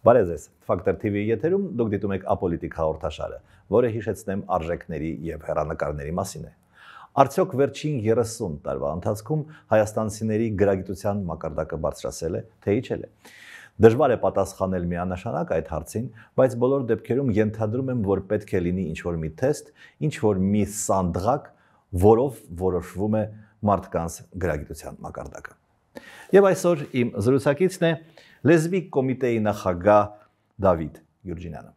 Բարև ձեզ։ Factor TV-ի եթերում դուք դիտում եք Apolitics հաղորդաշարը, որը հիշեցնեմ արժեքների եւ հերանեկարների մասին է։ Արդյոք վերջին 30 տարվա ընթացքում հայաստանցիների գրագիտության մակարդակը բարձրացել է, թե իջել է։ Դժվար է պատասխանել միանշանակ այդ հարցին, բայց բոլոր դեպքերում ենթադրում եմ, որ պետք է լինի ինչ-որ մի թեստ, ինչ-որ մի սանդղակ, որով որոշվում է մարդկանց գրագիտության մակարդակը։ Եվ այսօր իմ զրուցակիցն է լեզվի կոմիտեի նախագահ Դավիթ Գյուրջինյանը։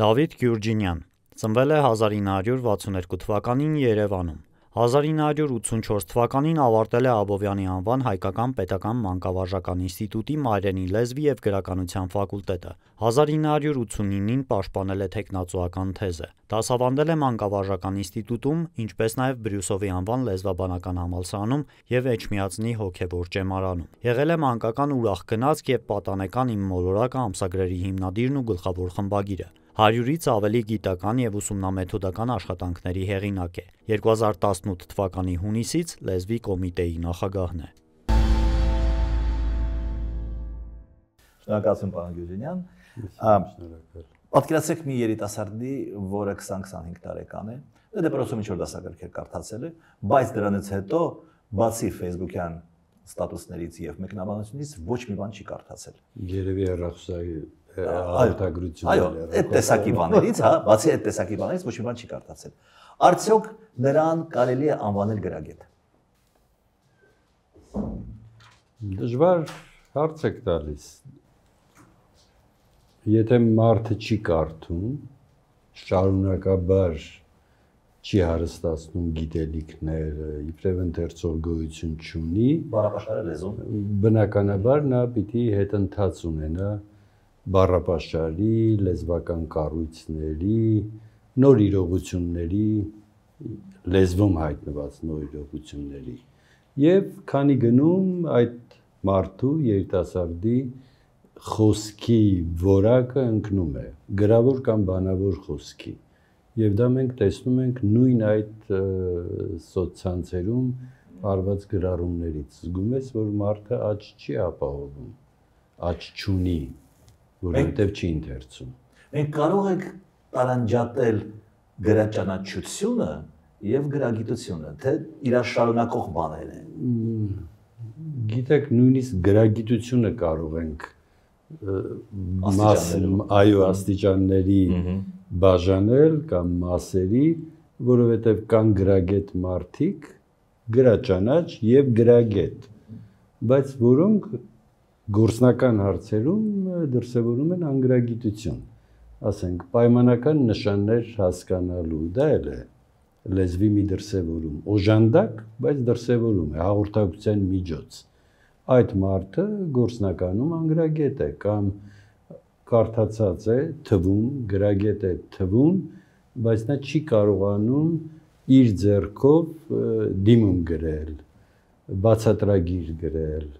Դավիթ Գյուրջինյան ծնվել է 1962 թվականին Երևանում։ 1984 թվականին ավարտել է Աբովյանի անվան Հայկական պետական մանկավարժական ինստիտուտի մայրենի լեզվի եւ գրականության ֆակուլտետը։ 1989-ին պաշտպանել է տեխնացուական թեզը։ Դասավանդել է մանկավարժական ինստիտուտում, ինչպես նաեւ Բրյուսովի անվան լեզվաբանական համալսարանում եւ Էջմիածնի հոգեվոր ճեմարանում։ Եղել է մանկական ուրախ գնացք եւ պատանեկան իմ մոլորակը ամսագրերի հիմնադիրն ու գլխավոր խմբագիրը։ 100-ից ավելի գիտական եւ ուսումնամեթոդական աշխատանքների հեղինակ է։ 2018 թվականի հունիսից լեզվի կոմիտեի նախագահն է։ Շնորհակալություն պարոն Գյուզինյան։ Պատկերացրեք մի երիտասարդի, որը 20-25 տարեկան է, դե դեպրոսում ինչ-որ դասագրքեր կարդացել է, բայց դրանից հետո բացի Facebook-յան ստատուսներից եւ մեկնաբանությունից ոչ մի բան չի կարդացել։ Երևի հեռախոսայի արտագրությունները։ Այո, այդ տեսակի բաներից, հա, բացի այդ տեսակի բաներից ոչ մի բան չի կարդացել։ Արդյոք նրան կարելի է անվանել գրագետ։ Դժվար հարց եք տալիս։ Եթե մարդը չի կարդում, շարունակաբար չի հարստացնում գիտելիքները, իբրև ընթերցող գոյություն չունի, բառապաշարը լեզուն, բնականաբար նա պիտի հետընթաց ունենա բառապաշարի, լեզվական կառույցների, նոր իրողությունների, լեզվում հայտնված նոր իրողությունների։ Եվ քանի գնում այդ մարդու երիտասարդի խոսքի որակը ընկնում է, գրավոր կամ բանավոր խոսքի։ Եվ դա մենք տեսնում ենք նույն այդ սոցցանցերում արված գրառումներից։ Զգում ես, որ մարդը աճ չի ապահովում, աճ չունի, որովհետև չի ընթերցում։ Մենք կարող ենք տարանջատել գրաճանաչությունը եւ գրագիտությունը, թե իրար շարունակող բաներ են։ Գիտեք, նույնիսկ գրագիտությունը կարող ենք մաս այո աստիճանների բաժանել կամ մասերի, որովհետև կան գրագետ մարդիկ, գրաճանաչ եւ գրագետ, բայց որոնք գործնական հարցերում դրսևորում են անգրագիտություն ասենք պայմանական նշաններ հասկանալու դա էլ է լեզվի մի դրսևորում օժանդակ բայց դրսևորում է հաղորդակցության միջոց այդ մարդը գործնականում անգրագետ է կամ կարդացած է թվում գրագետ է թվում բայց նա չի կարողանում իր ձեռքով դիմում գրել բացատրագիր գրել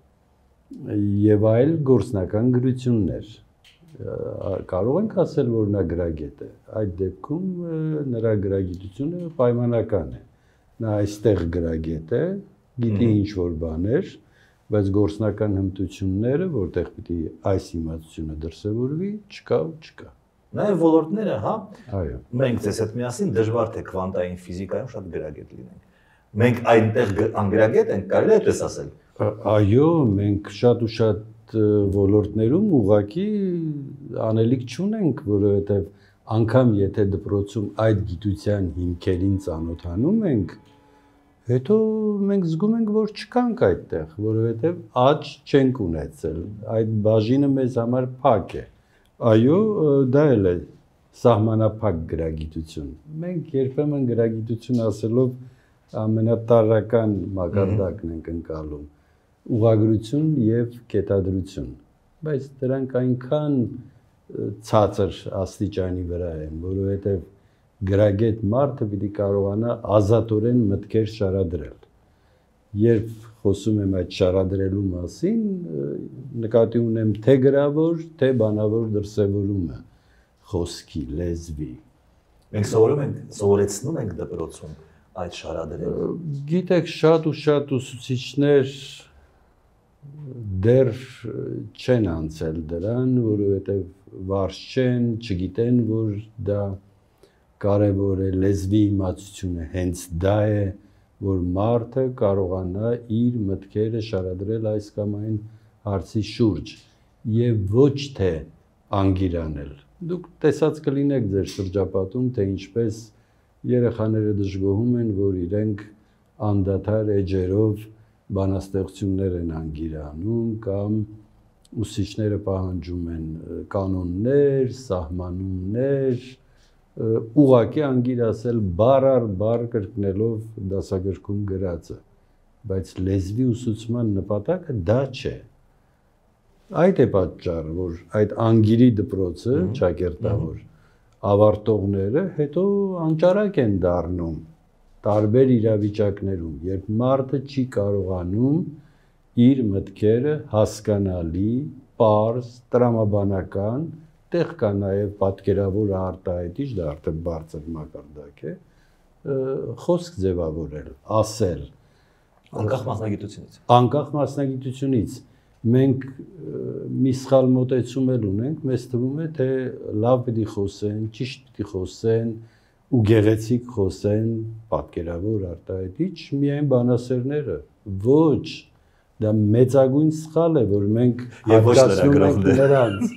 եւ այլ գործնական գրություններ կարող ենք ասել որ նա գրագետ է այդ դեպքում նրա գրագիտությունը պայմանական է նա այստեղ գրագետ է գիտի ինչ որ բաներ բայց գործնական հմտությունները որտեղ պիտի այս իմացությունը դրսևորվի չկա ու չկա Նաև ոլորտները, հա։ Այո։ Մենք ձեզ հետ միասին դժվար թե քվանտային ֆիզիկայում շատ գրագետ լինենք։ Մենք այնտեղ անգրագետ ենք, կարելի է այդպես ասել։ Այո, մենք շատ ու շատ ոլորտներում ուղակի անելիք չունենք, որովհետև անգամ եթե դպրոցում այդ գիտության հիմքերին ծանոթանում ենք, հետո մենք զգում ենք, որ չկանք այդտեղ, որովհետև աճ չենք ունեցել։ Այդ բաժինը մեզ համար փակ է։ Այո, դա էլ է սահմանափակ գրագիտություն։ Մենք երբեմն գրագիտություն ասելով ամենատարրական մակարդակն ենք ընկալում ուղագրություն եւ կետադրություն բայց դրանք այնքան ցածր աստիճանի վրա են որովհետեւ գրագետ մարդը պիտի կարողանա ազատորեն մտքեր շարադրել երբ խոսում եմ այդ շարադրելու մասին նկատի ունեմ թե գրավոր թե բանավոր դրսևորումը խոսքի լեզվի մենք սովորում ենք սովորեցնում ենք դպրոցում այդ շարադրելը գիտեք շատ ու շատ ուսուցիչներ դեռ չեն անցել դրան, որովհետև վարժ չեն, չգիտեն, որ դա կարևոր է լեզվի իմացությունը հենց դա է, որ մարդը կարողանա իր մտքերը շարադրել այս կամ այն հարցի շուրջ եւ ոչ թե անգիրանել։ Դուք տեսած կլինեք ձեր շրջապատում, թե ինչպես երեխաները դժգոհում են, որ իրենք անդադար էջերով բանաստեղծություններ են անգիրանում կամ ուսուցիչները պահանջում են կանոններ, սահմանումներ, ուղակի անգիր ասել բառ առ բառ կրկնելով դասագրքում գրածը բայց լեզվի ուսուցման նպատակը դա չէ այդ է պատճառը որ այդ անգիրի դպրոցը ճակերտավոր ավարտողները հետո անճարակ են դառնում տարբեր իրավիճակներում, երբ մարդը չի կարողանում իր մտքերը հասկանալի, པարզ, տրամաբանական, տեղ կա նաև պատկերավոր արտահայտիչ, դա արդեն բարձր մակարդակ է, խոսք ձևավորել, ասել անկախ մասնագիտությունից։ Անկախ մասնագիտությունից մենք մի սխալ մոտեցում էլ ունենք, մեզ թվում է թե լավ պիտի խոսեն, ճիշտ պիտի խոսեն, ու գեղեցիկ խոսեն պատկերավոր արտահայտիչ միայն բանասերները ոչ դա մեծագույն սխալ է որ մենք եւ ոչ նրանց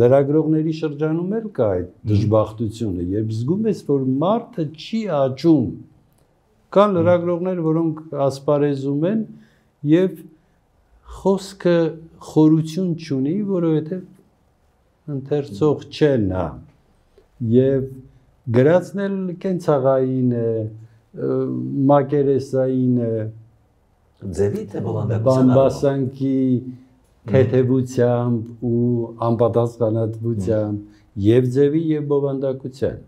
լրագրողների շրջանում էլ կա այդ դժբախտությունը երբ զգում ես որ մարդը չի աճում կան լրագրողներ որոնք ասպարեզում են եւ խոսքը խորություն չունի որովհետեւ ընթերցող չէ նա եւ գրածն էլ կենցաղային է, մակերեսային է, ձևի թե բովանդակության բամբասանքի թեթևությամբ ու անպատասխանատվությամբ եւ ձևի եւ բովանդակության։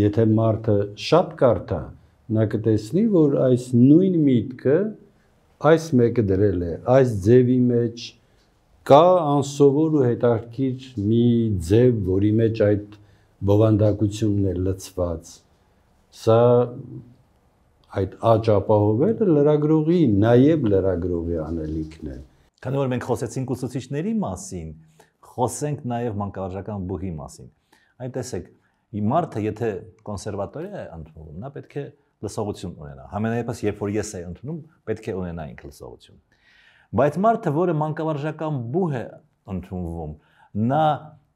Եթե մարդը շատ կարդա, նա կտեսնի, որ այս նույն միտքը այս մեկը դրել է, այս ձևի մեջ կա անսովոր ու հետաքրքիր մի ձև, որի մեջ այդ բովանդակությունն է լծված։ Սա այդ աճ ապահովելը լրագրողի, նաև լրագրողի անելիքն է։ Քանի որ մենք խոսեցինք ուսուցիչների մասին, խոսենք նաև մանկավարժական բուհի մասին։ Այն տեսեք, մարդը եթե կոնսերվատորիա է ընդունում, նա պետք է լսողություն ունենա։ Համենայնպես, երբ որ ես եմ ընդունում, պետք է ունենա ինքը լսողություն։ Բայց մարդը, որը մանկավարժական բուհ է ընդունվում, նա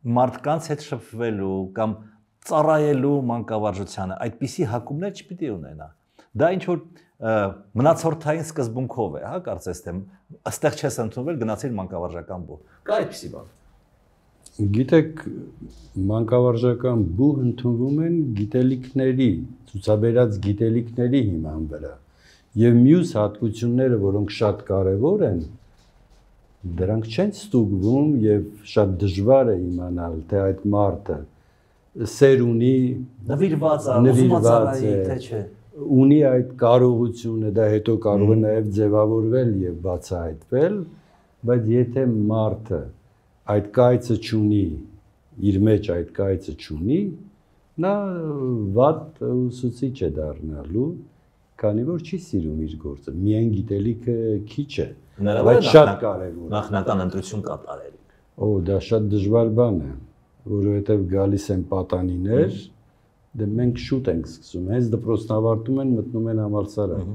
մարդկանց հետ շփվելու կամ ծառայելու մանկավարժությանը այդպիսի հակումներ չպիտի ունենա։ Դա ինչ որ մնացորդային սկզբունքով է, հա, կարծես թե ըստեղ չես ընդունվել գնացել մանկավարժական բու։ Կա այդպիսի բան։ Գիտեք, մանկավարժական բու ընդունվում են գիտելիքների, ցուցաբերած գիտելիքների հիման վրա։ Եվ մյուս հատկությունները, որոնք շատ կարևոր են, դրանք չեն ստուգվում եւ շատ դժվար է իմանալ թե այդ մարդը սեր ունի նվիրված է, նվիրված է, թե չէ ունի այդ կարողությունը, դա հետո կարող է նաև ձևավորվել եւ բացահայտվել, բայց եթե մարդը այդ կայծը չունի, իր մեջ այդ կայծը չունի, նա վատ ուսուցիչ է դառնալու, քանի որ չի սիրում իր գործը։ Միայն գիտելիքը քիչ է բայց շատ կարևոր նախնական ընտրություն կատարել։ Օ, դա շատ դժվար բան է, որովհետև գալիս են պատանիներ, դե մենք շուտ ենք սկսում, հենց դպրոցն ավարտում են, մտնում են համալսարան։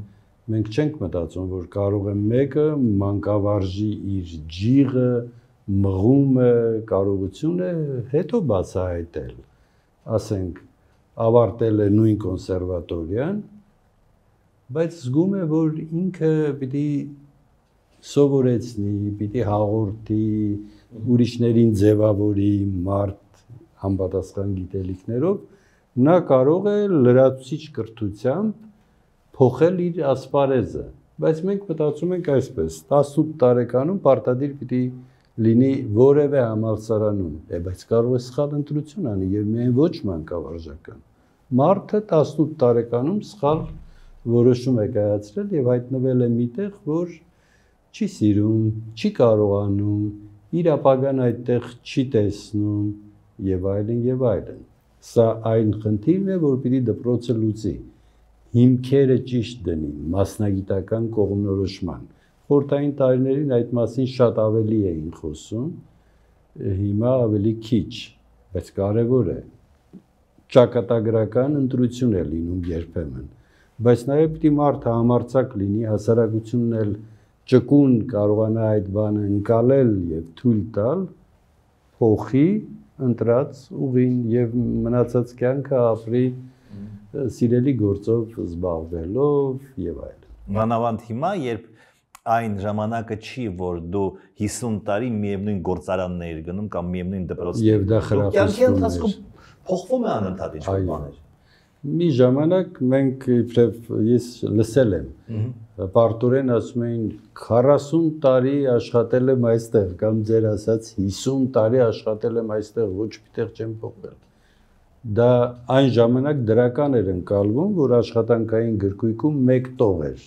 Մենք չենք մտածում, որ կարող է մեկը մանկավարժի իր ջիղը, մղումը, կարողությունը հետո բացահայտել։ Ասենք, ավարտել է նույն կոնսերվատորիան, բայց զգում է, որ ինքը պիտի սովորեցնի, պիտի հաղորդի, ուրիշներին ձևավորի մարդ համապատասխան գիտելիքներով, նա կարող է լրացուցիչ կրթությամբ փոխել իր ասպարեզը, բայց մենք մտածում ենք այսպես 18 տարեկանում պարտադիր պիտի լինի որևէ համալսարանում, է բայց կարող է սխալ ընտրություն անի եւ միայն ոչ մանկավարժական։ Մարդը 18 տարեկանում սխալ որոշում է կայացրել եւ հայտնվել է միտեղ, որ չի սիրում, չի կարողանում, իր ապագան այդտեղ չի տեսնում եւ այլն եւ այլն։ Սա այն խնդիրն է, որ պիտի դպրոցը լուծի։ Հիմքերը ճիշտ դնի մասնագիտական կողմնորոշման, խորտային տարիներին այդ մասին շատ ավելի էին խոսում, հիմա ավելի քիչ, բայց կարևոր է ճակատագրական ընտրություն է լինում երբեմն բայց նաև պիտի մարդը համարցակ լինի հասարակությունն էլ ճկուն կարողանա այդ բանը ընկալել եւ թույլ տալ փոխի ընտրած ուղին եւ մնացած կյանքը ապրի սիրելի գործով զբաղվելով եւ այլն մանավանդ հիմա երբ այն ժամանակը չի, որ դու 50 տարի միևնույն գործարաններ գնում կամ միևնույն դպրոցներ։ Եվ դա խրախուսվում է։ Կյանքի ընթացքում փոխվում է անընդհատ ինչ-որ բաներ։ Մի ժամանակ մենք իբրև ես լսել եմ Պարտորեն ասում էին 40 տարի աշխատել եմ այստեղ կամ ձեր ասած 50 տարի աշխատել եմ այստեղ ոչ պիտեղ չեմ փոխվել դա այն ժամանակ դրական էր ընկալվում որ աշխատանքային գրքույկում մեկ տող էր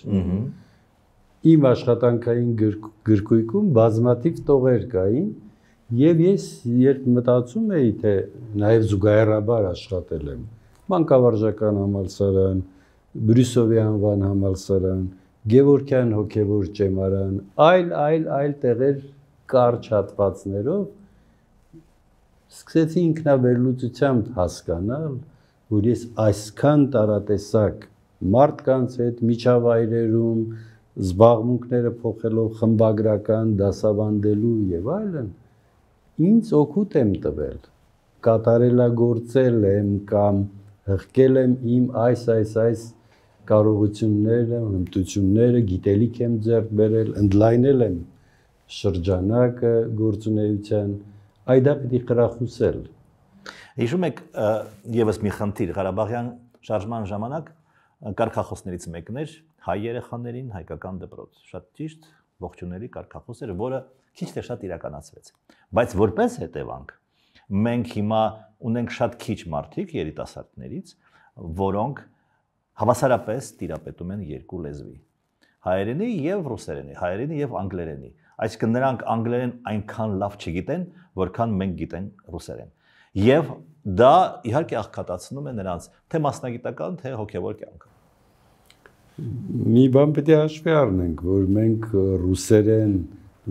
իմ աշխատանքային գրքույկում բազմաթիվ տողեր կային Եվ ես երբ մտածում էի, թե նաև զուգահեռաբար աշխատել եմ, մանկավարժական համալսարան, Բրյուսովի անվան համալսարան, Գևորգյան հոգևոր ճեմարան, այլ այլ այլ տեղեր կարճ հատվածներով սկսեցի ինքնավերլուծությամբ հասկանալ, որ ես այսքան տարատեսակ մարդկանց հետ միջավայրերում զբաղմունքները փոխելով խմբագրական դասավանդելու եւ այլն ինձ օգուտ եմ տվել կատարելագործել եմ կամ հղկել եմ իմ այս այս այս կարողությունները, հմտությունները, գիտելիք եմ ձեռք բերել, ընդլայնել եմ շրջանակը գործունեության, այդա պիտի խրախուսել։ Հիշում եք եւս մի խնդիր Ղարաբաղյան շարժման ժամանակ կարկախոսներից մեկն էր հայ երեխաներին հայկական դպրոց։ Շատ ճիշտ, ողջունելի կարկախոս էր, որը քիչ թե շատ իրականացվեց։ Բայց որպես հետևանք մենք հիմա ունենք շատ քիչ մարդիկ երիտասարդներից, որոնք հավասարապես տիրապետում են երկու լեզվի՝ հայերենի եւ ռուսերենի, հայերենի եւ անգլերենի։ Այսինքն նրանք անգլերեն այնքան լավ չգիտեն, որքան մենք գիտենք ռուսերեն։ Եվ դա իհարկե աղքատացնում է նրանց թե մասնագիտական, թե հոգեվոր կյանքը։ Մի բան պետք է հաշվի առնենք, որ մենք ռուսերեն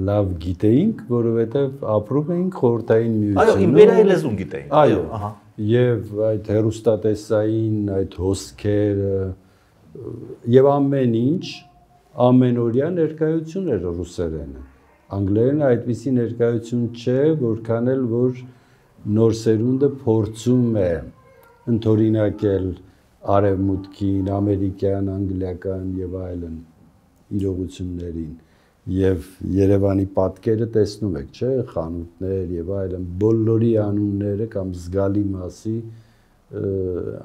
լավ գիտեինք, որովհետև ապրում էինք խորտային միությունում։ Այո, իմպերիայի լեզուն գիտեինք։ Այո, ահա։ Եվ այդ հերոստատեսային, այդ հոսքերը եւ ամեն ինչ ամենօրյա ներկայություն էր ռուսերենը։ Անգլերենը այդպիսի ներկայություն չէ, որքան էլ որ նոր սերունդը փորձում է ընդօրինակել արևմուտքին, ամերիկյան, անգլիական եւ այլն իրողություններին եւ Երևանի պատկերը տեսնում եք, չէ, խանութներ եւ այլն, բոլորի անունները կամ զգալի մասի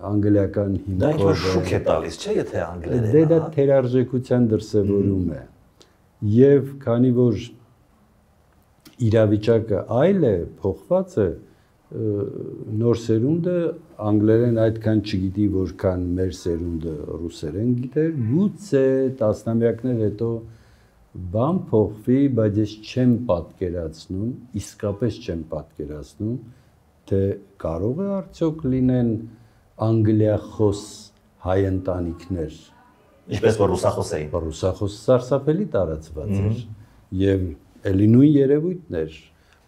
անգլիական հիմքով։ Դա ինչ-որ շուք է տալիս, չէ, եթե անգլերեն։ Դե դա թերարժեքության դրսևորում է։ Եվ քանի որ իրավիճակը այլ է, փոխված է, նոր սերունդը անգլերեն այդքան չգիտի, որքան մեր սերունդը ռուսերեն գիտեր, գուցե տասնամյակներ հետո բան փոխվի, բայց ես չեմ պատկերացնում, իսկապես չեմ պատկերացնում, թե կարող է արդյոք լինեն անգլիախոս հայ ընտանիքներ, ինչպես որ ռուսախոս էին։ Ռուսախոս սարսափելի տարածված էր եւ ելի նույն երևույթներ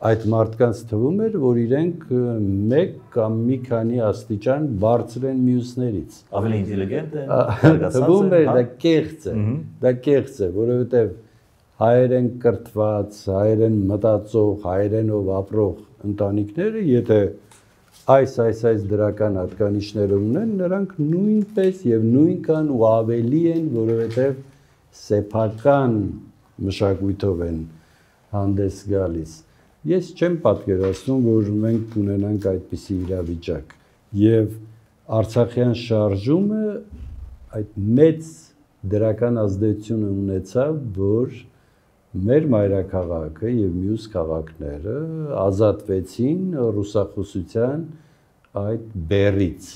այդ մարդկանց թվում էր, որ իրենք մեկ կամ մի քանի աստիճան բարձր են մյուսներից։ Ավելի ինտելիգենտ են, թվում էր դա կեղծ է։ Դա կեղծ է, որովհետև հայերեն կրթված, հայերեն մտածող, հայերենով ապրող ընտանիքները, եթե այս այս այս դրական հատկանիշները ունեն, նրանք նույնպես եւ նույնքան ու ավելի են, որովհետեւ սեփական մշակույթով են հանդես գալիս։ Ես չեմ պատկերացնում, որ մենք ունենանք այդպիսի իրավիճակ եւ Արցախյան շարժումը այդ մեծ դրական ազդեցություն ունեցավ, որ մեր մայրաքաղաքը եւ մյուս քաղաքները ազատվեցին ռուսախոսության այդ բերից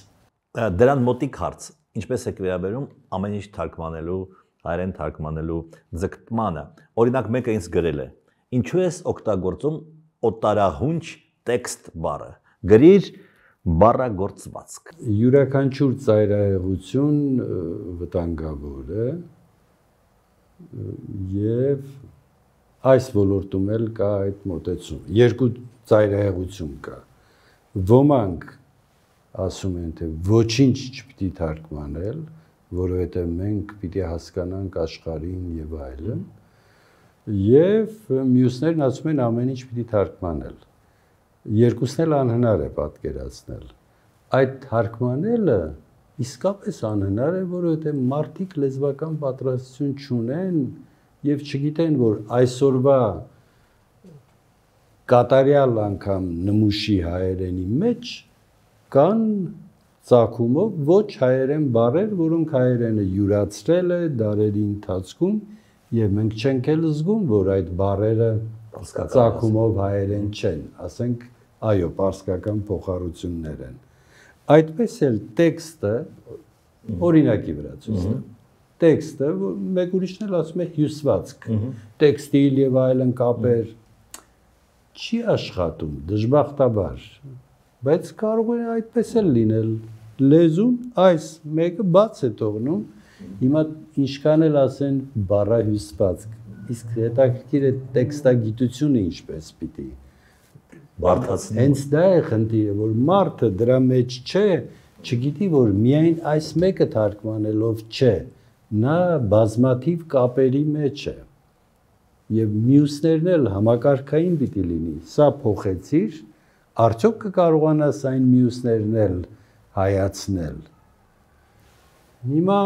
դրան մոտիկ հարց ինչպես է վերաբերում ամեն ինչ թարգմանելու հայերեն թարգմանելու ձգտմանը օրինակ մեկը ինձ գրել է. Ինչու ես օգտագործում օտարահունչ տեքստ բառը գրիր բառագործվածք յուրաքանչյուր ծայրահեղություն վտանգավոր է եւ այս ոլորտում էլ կա այդ մոտեցում։ Երկու ծայրահեղություն կա։ Ոմանք ասում են թե ոչինչ չպիտի թարգմանել, որովհետև մենք պիտի հասկանանք աշխարհին եւ այլն։ Եվ մյուսներն ասում են ամեն ինչ պիտի թարգմանել։ Երկուսն էլ անհնար է պատկերացնել։ Այդ թարգմանելը իսկապես անհնար է, որովհետև մարդիկ լեզվական պատրաստություն չունեն եւ չգիտեն, որ այսօրվա կատարյալ անգամ նմուշի հայերենի մեջ կան ցակումով ոչ հայերեն բառեր, որոնք հայերենը յուրացրել է դարերի ընթացքում եւ մենք չենք էլ զգում, որ այդ բառերը ցակումով հայերեն չեն, ասենք այո, պարսկական փոխառություններ են։ Այդպես էլ տեքստը օրինակի վրա ցույց տա տեքստը, որ մեկ ուրիշն էլ ասում է հյուսվածք, տեքստիլ եւ այլն կապեր չի աշխատում դժբախտաբար, բայց կարող է այդպես էլ լինել լեզուն այս մեկը բաց է թողնում հիմա ինչքան էլ ասեն բառահյուսվածք իսկ հետաքրքիր է տեքստագիտությունը ինչպես պիտի բարթացնի հենց դա է խնդիրը որ մարդը դրա մեջ չէ չգիտի որ միայն այս մեկը թարգմանելով չէ նա բազմաթիվ կապերի մեջ է եւ մյուսներն էլ համակարգային պիտի լինի սա փոխեցիր արդյոք կկարողանաս այն մյուսներն էլ հայացնել։ Հիմա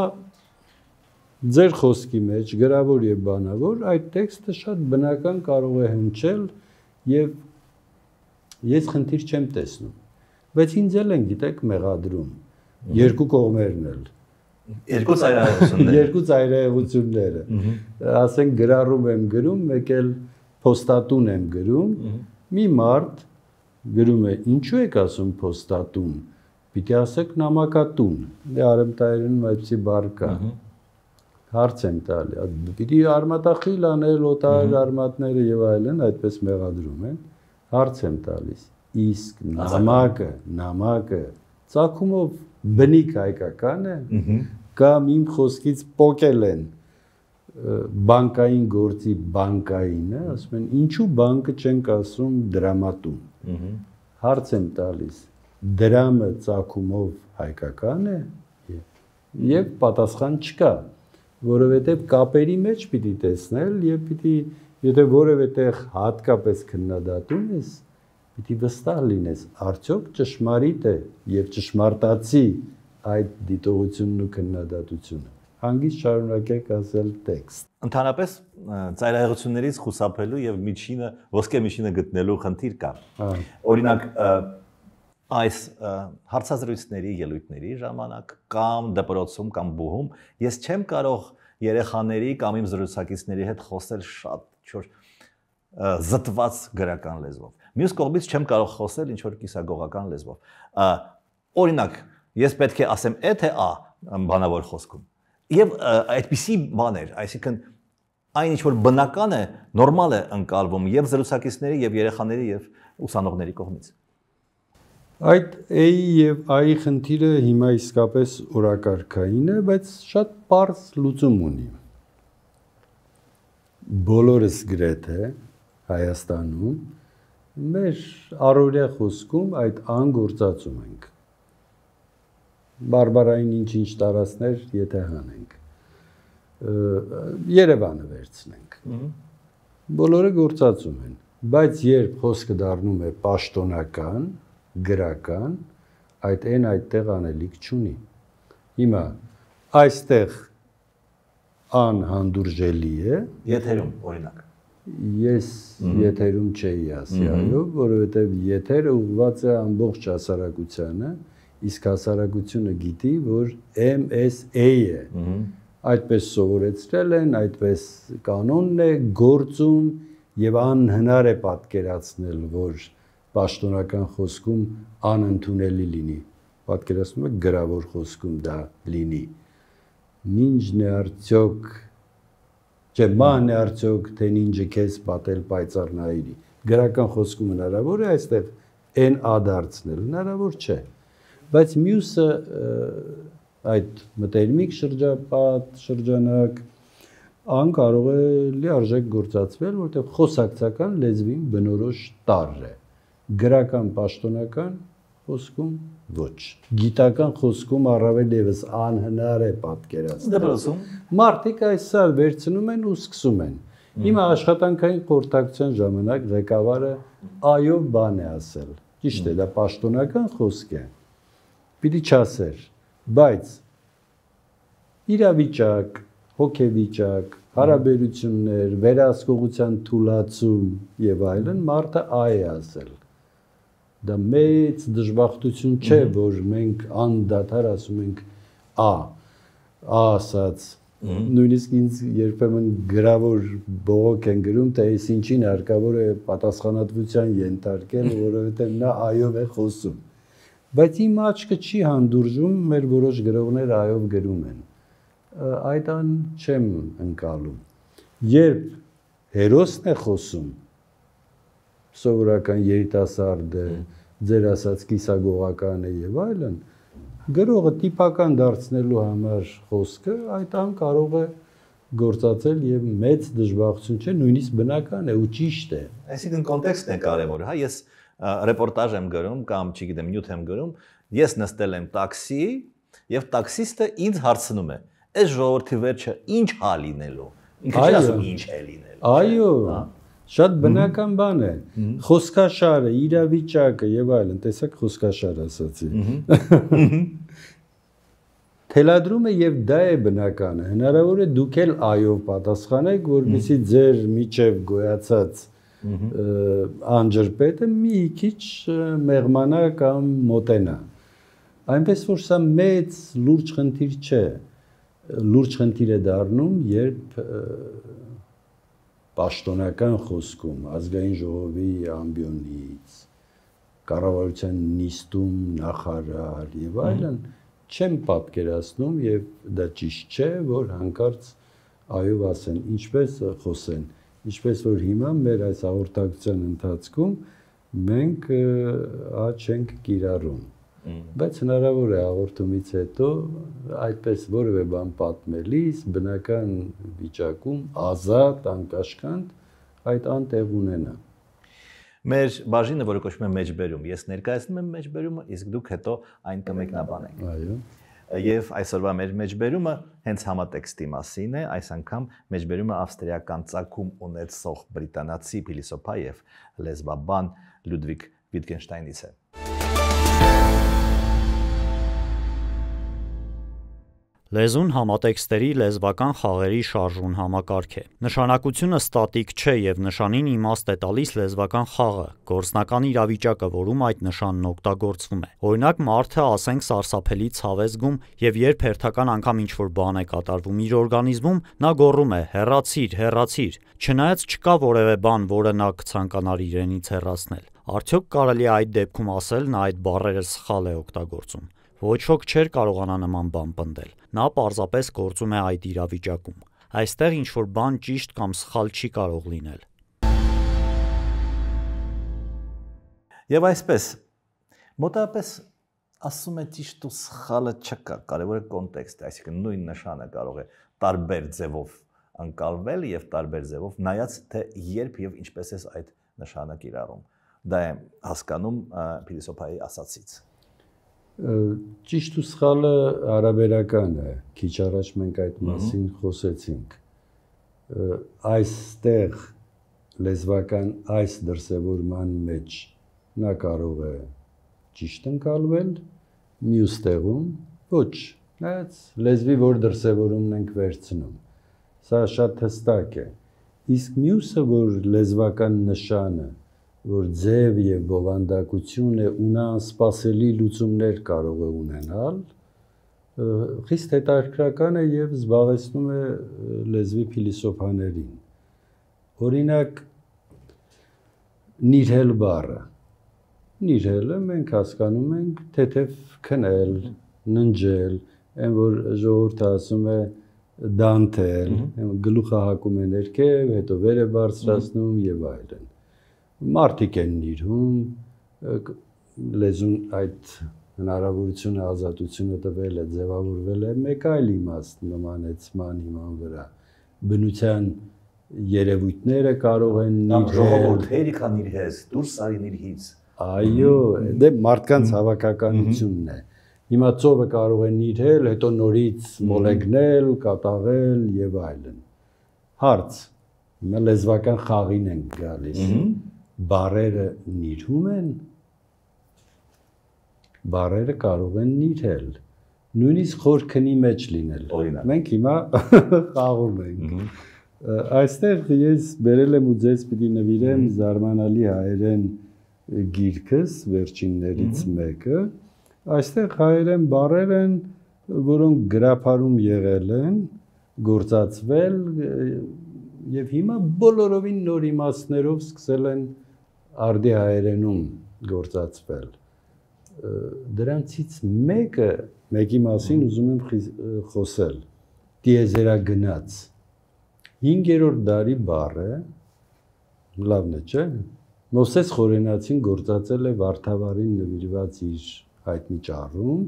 ձեր խոսքի մեջ գրավոր եւ բանավոր այդ տեքստը շատ բնական կարող է հնչել եւ ես խնդիր չեմ տեսնում բայց ինձ էլ են գիտեք մեղադրում երկու կողմերն էլ երկու ծայրահեղություններ երկու ծայրահեղությունները ասենք գրառում եմ գրում մեկ էլ փոստատուն եմ գրում մի մարդ գրում է ինչու եք ասում փոստատուն պիտի ասեք նամակատուն դե արեմտայերեն այդպեսի բառ կա հարց եմ տալի պիտի արմատախիլ անել օտար արմատները եւ այլն այդպես մեղադրում են հարց եմ տալիս իսկ նամակը նամակը ցակումով բնիկ հայկական է կամ իմ խոսքից փոկել են բանկային գործի բանկայինը, ասում են, ինչու բանկը չենք ասում դրամատուն։ Հարց եմ տալիս, դրամը ցակումով հայկական է եւ պատասխան չկա, որովհետեւ կապերի մեջ պիտի տեսնել եւ պիտի եթե որևէ տեղ հատկապես քննադատում ես, պիտի վստահ լինես, արդյոք ճշմարիտ է եւ ճշմարտացի այդ դիտողությունն ու քննադատությունը հանգիստ շարունակեք ասել տեքստ։ Ընդհանրապես ծայրահեղություններից խուսափելու եւ միջինը ոսկե միջինը գտնելու խնդիր կա։ Օրինակ այս հարցազրույցների ելույթների ժամանակ կամ դպրոցում կամ բուհում ես չեմ կարող երեխաների կամ իմ զրուցակիցների հետ խոսել շատ չոր զտված գրական լեզվով։ Մյուս կողմից չեմ կարող խոսել ինչ որ կիսագողական լեզվով։ Օրինակ, ես պետք է ասեմ «է» թե «ա» բանավոր խոսքում Եվ այդպիսի բաներ, այսինքն այն ինչ որ բնական է, նորմալ է ընկալվում եւ զրուցակիցների եւ երեխաների եւ ուսանողների կողմից։ Այդ A-ի եւ I-ի խնդիրը հիմա իսկապես օրակարգային է, բայց շատ པարզ լուծում ունի։ Բոլորս գրեթե Հայաստանում մեր առօրյա խոսքում այդ անգործածում ենք բարբարային ինչ-ինչ տարածներ եթե հանենք Երևանը վերցնենք բոլորը գործածում են բայց երբ խոսքը դառնում է պաշտոնական գրական այդ այն այդտեղ անելիք չունի հիմա այստեղ անհանդուրժելի է եթերում օրինակ ես եթերում չէի ասի այո որովհետև եթերը ուղղված է ամբողջ հասարակությանը իսկ հասարակությունը գիտի, որ MSA է։ Այդպես սովորեցրել են, այդպես կանոնն է գործում եւ անհնար է պատկերացնել, որ պաշտոնական խոսքում անընդունելի լինի։ Պատկերացնում եք գրավոր խոսքում դա լինի։ Ինչ-ն է արդյոք Չէ, ման է արդյոք թե ինչը քեզ պատել պայծառ նայիրի։ Գրական խոսքում հնարավոր է այստեղ n a դարձնել, հնարավոր չէ բայց մյուսը այդ մտերմիկ շրջապատ, շրջանակ ան կարող է լիարժեք գործածվել, որտեղ խոսակցական լեզվին բնորոշ տարր է։ Գրական պաշտոնական խոսքում ոչ։ Գիտական խոսքում առավել եւս անհնար է պատկերացնել։ Դպրոցում Մարդիկ այսա վերցնում են ու սկսում են։ Հիմա աշխատանքային խորհրդակցության ժամանակ ղեկավարը այո բան է ասել։ Ճիշտ է, դա պաշտոնական խոսք է։ Պիտի չասեր, բայց իրավիճակ, հոգեվիճակ, հարաբերություններ, վերահսկողության թուլացում եւ այլն մարդը այ է ասել դա մեծ դժբախտություն չէ, որ մենք անդադար ասում ենք a a ասած նույնիսկ ինձ երբեմն գրավոր բողոք են գրում, թե այս ինչին հարկավոր է պատասխանատվության ենթարկել, որովհետև նա այով է խոսում։ Բայց իմ աչքը չի հանդուրժում, մեր որոշ գրողներ այով գրում են։ Այդ ան չեմ ընկալում։ Երբ հերոսն է խոսում, սովորական երիտասարդը, ձեր ասած կիսագողականը եւ այլն, գրողը տիպական դարձնելու համար խոսքը այդ ան կարող է գործածել եւ մեծ դժբախտություն չէ, նույնիսկ բնական է ու ճիշտ է։ Այսինքն կոնտեքստն է կարևորը, հա, ես ռեպորտաժ եմ գրում կամ, չգիտեմ, նյութ եմ գրում, ես նստել եմ տաքսի եւ տաքսիստը ինձ հարցնում է. «Այս ժողովրդի վերջը ինչ հա լինելու»։ Ինքը չի ասում ինչ է լինելու։ Այո, շատ բնական բան է։ Խոսքաշարը, իրավիճակը եւ այլն, տեսակ խոսքաշար ասացի։ Թելադրումը եւ դա է բնականը։ Հնարավոր է դուք էլ այով պատասխանեք, որովհետեւ ձեր միջև գոյացած անջրպետը մի քիչ մեղմանա կամ մոտենա։ Այնպես որ սա մեծ լուրջ խնդիր չէ։ Լուրջ խնդիր է դառնում, երբ պաշտոնական խոսքում ազգային ժողովի ամբիոնից կառավարության նիստում նախարար եւ այլն չեմ պատկերացնում եւ դա ճիշտ չէ որ հանկարծ այով ասեն ինչպես խոսեն ինչպես որ հիմա մեր այս հաղորդակցության ընթացքում մենք ա չենք կիրառում բայց հնարավոր է հաղորդումից հետո այդպես որևէ բան պատմելիս բնական վիճակում ազատ անկաշկանդ այդ անտեղ ունենա մեր բաժինը որը կոչվում է մեջբերում ես ներկայացնում եմ մեջբերումը իսկ դուք հետո այն կմեկնաբանեք այո Եվ այսօրվա մեր մեջբերումը հենց համատեքստի մասին է, այս անգամ մեջբերումը ավստրիական ցակում ունեցող բրիտանացի փիլիսոփա եւ լեզվաբան Լյուդվիգ Վիտգենշտայնից է։ Լեզուն համատեքստերի լեզվական խաղերի շարժուն համակարգ է։ Նշանակությունը ստատիկ չէ եւ նշանին իմաստ է տալիս լեզվական խաղը, գործնական իրավիճակը, որում այդ նշանն օգտագործվում է։ Օրինակ մարդը, ասենք, սարսափելի ցավ է զգում եւ երբ հերթական անգամ ինչ-որ բան է կատարվում իր օրգանիզմում, նա գոռում է. «Հեռացիր, հեռացիր»։ Չնայած չկա որևէ բան, որը նա կցանկանար իրենից հեռացնել։ Արդյոք կարելի է այդ դեպքում ասել նա այդ բառերը սխալ է օգտագործում։ Ոչ ոք չէր կարողանա նման բան պնդել։ Նա պարզապես գործում է այդ իրավիճակում։ Այստեղ ինչ որ բան ճիշտ կամ սխալ չի կարող լինել։ Եվ այսպես մոտավորապես ասում է ճիշտ ու սխալը չկա, կարևորը կոնտեքստը, այսինքն նույն նշանը կարող է տարբեր ձևով անցալվել եւ տարբեր ձևով նայած թե երբ եւ ինչպես է այդ նշանը կիրառում։ Դա է հասկանում փիլիսոփայի ասացից ճիշտ ու սխալը հարաբերական է։ Քիչ առաջ մենք այդ մասին խոսեցինք։ Այստեղ լեզվական այս դրսևորման մեջ նա կարող է ճիշտ ընկալվել, մյուս տեղում ոչ։ Նայած լեզվի որ դրսևորումն ենք վերցնում։ Սա շատ հստակ է։ Իսկ մյուսը, որ լեզվական նշանը որ ձև եւ բովանդակություն է ու նա անսպասելի լուծումներ կարող է ունենալ խիստ հետաքրքրական է եւ զբաղեցնում է լեզվի փիլիսոփաներին օրինակ նիրհել բառը նիրհելը մենք հասկանում ենք թեթև քնել ննջել այն որ ժողովուրդը ասում է դանթել գլուխը հակում է ներքև հետո վեր է բարձրացնում եւ այլն մարդիկ են նիրհում լեզուն այդ հնարավորությունը ազատությունը տվել է ձևավորվել է մեկ այլ իմաստ նմանեցման հիման վրա. Բնության երևույթները կարող են ժողովուրդերի քան իր հետ դուրս արին իր հից այո դե մարդկանց հավաքականությունն է հիմա ծովը կարող է նիրհել հետո նորից մոլեգնել կատաղել եւ այլն հարց. Հիմա լեզվական խաղին են գալիս բարերը նիրհում են բարերը կարող են նիրհել նույնիսկ խորքնի մեջ լինել։ Օրինակ։ Մենք հիմա խաղում ենք։ Այստեղ ես բերել եմ ու ձեզ պիտի նվիրեմ զարմանալի հայերեն գիրքս վերջիններից մեկը։ Այստեղ հայերեն բառեր են, որոնք գրափարում եղել են, գործածվել եւ հիմա բոլորովին նոր իմաստներով սկսել են արդի հայերենում գործածվել դրանցից մեկը մեկի մասին ուզում եմ խոսել. Դիեզերագնաց 5-րդ դարի բառը լավն է չէ Մոսես Խորենացին գործածել է Վարդավարին նվիրված իր հայտնի ճառում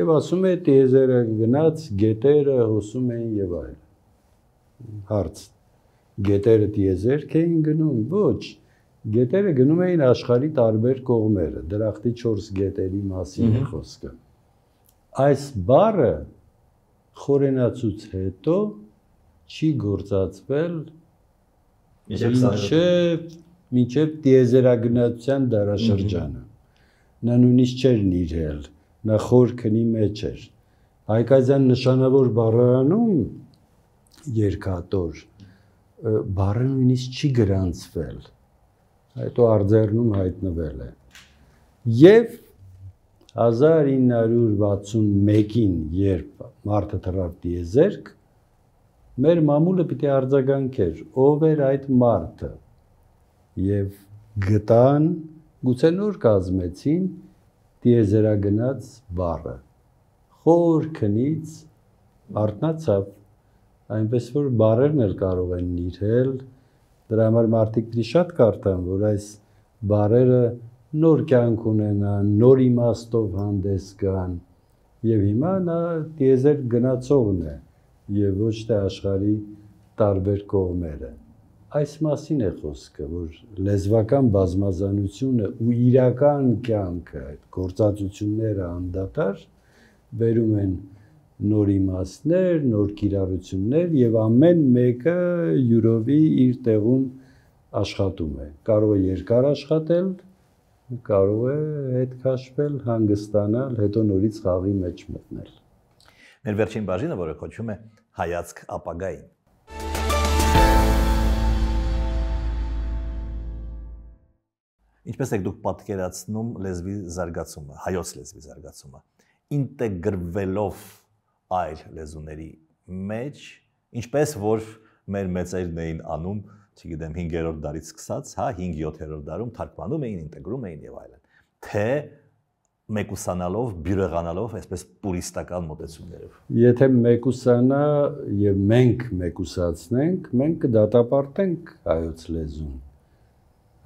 եւ ասում է դիեզերագնաց գետերը հոսում են եւ այլ հարց. Գետերը դիեզերք էին գնում ոչ գետերը գնում էին աշխարի տարբեր կողմերը դրախտի 4 գետերի մասին է խոսքը այս բառը խորենացուց հետո չի գործածվել մինչև մինչև դիեզերագնացության դարաշրջանը նա նույնիսկ չէր նիրհել նա խոր քնի մեջ էր հայկազյան նշանավոր բառարանում երկաթոր բառը նույնիսկ չի գրանցվել հետո արձերնում հայտնվել է եւ 1961-ին, երբ մարդը թռավ դիեզերք, մեր մամուլը պիտի արձագանքեր, ով էր այդ մարդը։ Եվ գտան, գուցե նոր կազմեցին դիեզերագնաց բառը։ Խոր քնից արտնացավ, այնպես որ բառերն էլ կարող են նիրհել, դրա համար մարդիկ դի շատ կարդան, որ այս բառերը նոր կյանք ունենան, նոր իմաստով հանդես գան։ Եվ հիմա նա դիեզեր գնացողն է եւ ոչ թե աշխարհի տարբեր կողմերը։ Այս մասին է խոսքը, որ լեզվական բազմազանությունը ու իրական կյանքը, այդ գործածությունները անդադար վերում են նոր իմաստներ, նոր կիրառություններ եւ ամեն մեկը յուրովի իր տեղում աշխատում է։ Կարող է երկար աշխատել, կարող է հետ քաշվել, հանգստանալ, հետո նորից խաղի մեջ մտնել։ Մեր վերջին բաժինը, որը կոչվում է հայացք ապագային։ Ինչպես եք դուք պատկերացնում լեզվի զարգացումը, հայոց լեզվի զարգացումը, ինտեգրվելով այլ լեզուների մեջ, ինչպես որ մեր մեծերն էին անում չգիտեմ 5-րդ դարից սկսած, հա 5-7-րդ դարում թարգմանում էին, ինտեգրում էին եւ այլն։ Թե մեկուսանալով, բյուրեղանալով, այսպես պուրիստական մոտեցումներով։ Եթե մեկուսանա եւ մենք մեկուսացնենք, մենք կդատապարտենք հայոց լեզուն։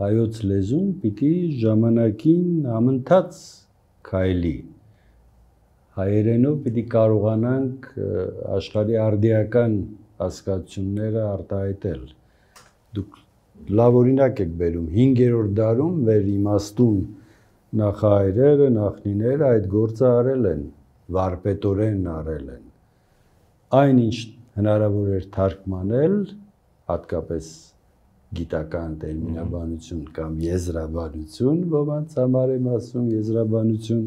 Հայոց լեզուն պիտի ժամանակին համընթաց քայլի։ Հայերենով պիտի կարողանանք աշխարհի արդիական հասկացությունները արտահայտել դուք լավ օրինակ եք բերում 5-րդ դարում մեր իմաստուն նախահայրերը, նախնիները այդ գործը արել են, վարպետորեն արել են։ Այնինչ հնարավոր էր թարգմանել, հատկապես գիտական տերմինաբանություն կամ եզրաբանություն, ոմանց համար եմ ասում եզրաբանություն,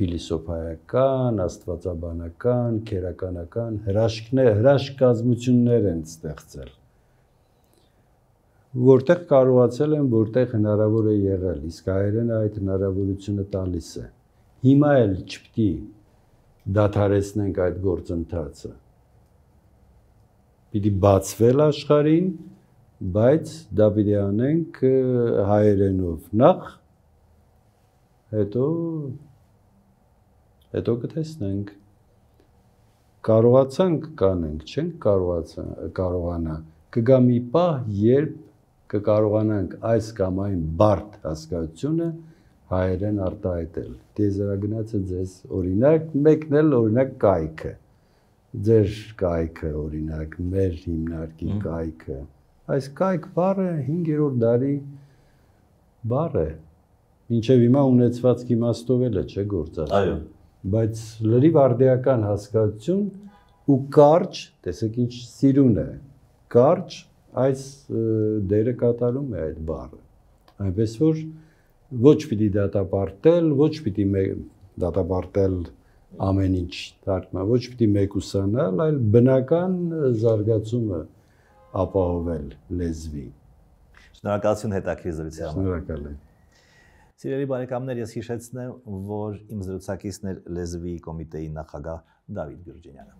փիլիսոփայական, աստվածաբանական, քերականական հրաշքներ, հրաշք կազմություններ են ստեղծել որտեղ կարողացել են, որտեղ հնարավոր է եղել, իսկ հայերենը այդ հնարավորությունը տալիս է։ Հիմա էլ չպիտի դադարեցնենք այդ գործընթացը։ Պիտի բացվել աշխարհին, բայց դա պիտի անենք հայերենով։ Նախ հետո հետո կտեսնենք կարողացանք կանենք, չենք կարողացան կարողանա կգա մի պահ, երբ կկարողանանք այս կամ այն բարդ հասկացությունը հայերեն արտահայտել։ Տեզերագնացը ձեզ օրինակ, մեկն էլ օրինակ կայքը։ ձեր կայքը օրինակ մեր հիմնարկի կայքը այս կայք բառը 5-րդ դարի բառ է ինչեւ հիմա ունեցվածք իմաստով էլ է չէ գործած Այո։ բայց լրիվ արդիական հասկացություն ու կարճ տեսեք ինչ սիրուն է կարճ այս դերը կատարում է այդ բառը այնպես որ ոչ պիտի դատապարտել ոչ պիտի դատապարտել ամեն ինչ դարձնա ոչ պիտի մեկուսանալ այլ բնական զարգացումը ապահովել լեզվի Շնորհակալություն հետաքրիր զրույցի համար։ շնորհակալ եմ Սիրելի բարեկամներ, ես հիշեցնեմ, որ իմ զրուցակիցն էր լեզվի կոմիտեի նախագահ Դավիթ Գյուրջինյանը։